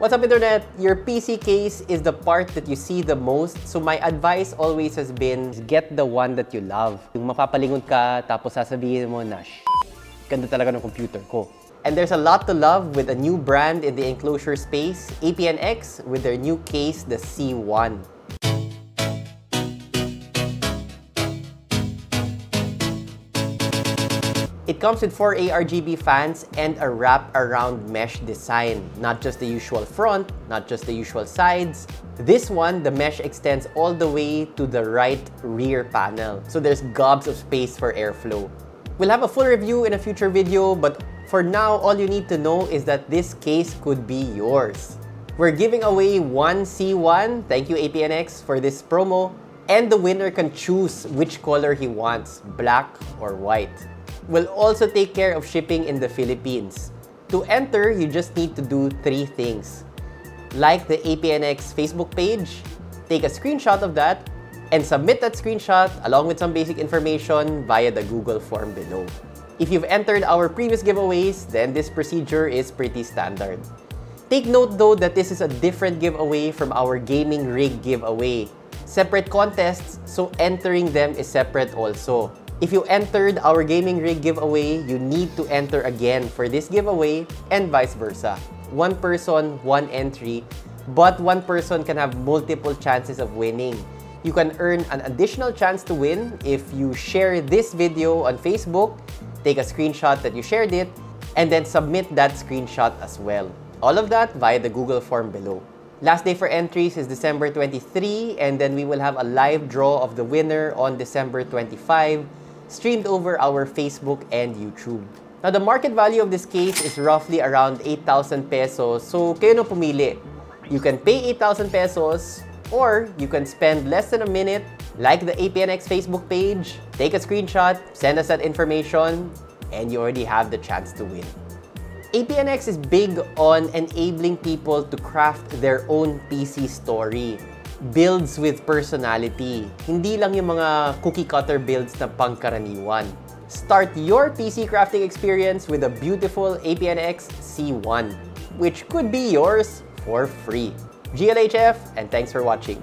What's up internet? Your PC case is the part that you see the most. So my advice always has been, get the one that you love. Yung mapapalingon ka, tapos sasabihin mo na, Shh, ganda talaga ng computer ko. And there's a lot to love with a new brand in the enclosure space, APNX, with their new case, the C1. It comes with four ARGB fans and a wrap-around mesh design. Not just the usual front, not just the usual sides. This one, the mesh extends all the way to the right rear panel. So there's gobs of space for airflow. We'll have a full review in a future video, but for now, all you need to know is that this case could be yours. We're giving away one C1, thank you APNX for this promo, and the winner can choose which color he wants, black or white will also take care of shipping in the Philippines. To enter, you just need to do three things. Like the APNX Facebook page, take a screenshot of that, and submit that screenshot along with some basic information via the Google form below. If you've entered our previous giveaways, then this procedure is pretty standard. Take note though that this is a different giveaway from our gaming rig giveaway. Separate contests, so entering them is separate also. If you entered our gaming rig giveaway, you need to enter again for this giveaway and vice versa. One person, one entry, but one person can have multiple chances of winning. You can earn an additional chance to win if you share this video on Facebook, take a screenshot that you shared it, and then submit that screenshot as well. All of that via the Google form below. Last day for entries is December 23, and then we will have a live draw of the winner on December 25 streamed over our Facebook and YouTube. Now, the market value of this case is roughly around 8,000 pesos. So, kayo na pumili. You can pay 8,000 pesos or you can spend less than a minute, like the APNX Facebook page, take a screenshot, send us that information, and you already have the chance to win. APNX is big on enabling people to craft their own PC story builds with personality. Hindi lang yung mga cookie cutter builds na pangkaraniwan. Start your PC crafting experience with a beautiful APNX C1, which could be yours for free. GLHF, and thanks for watching.